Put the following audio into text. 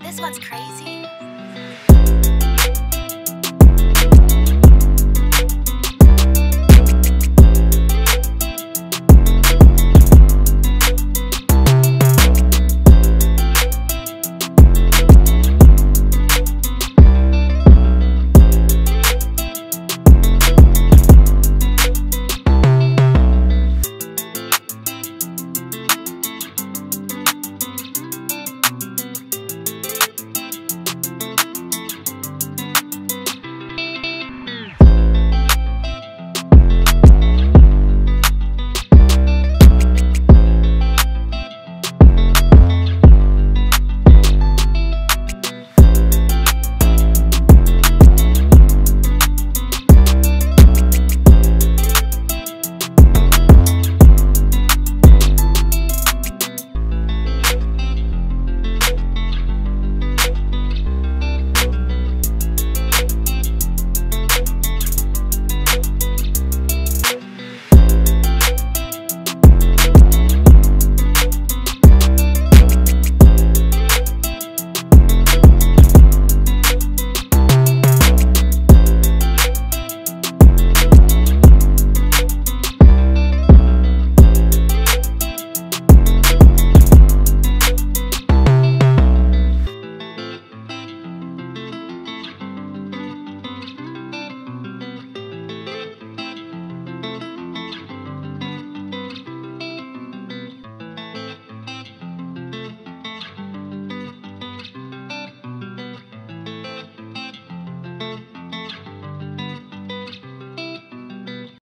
This one's crazy.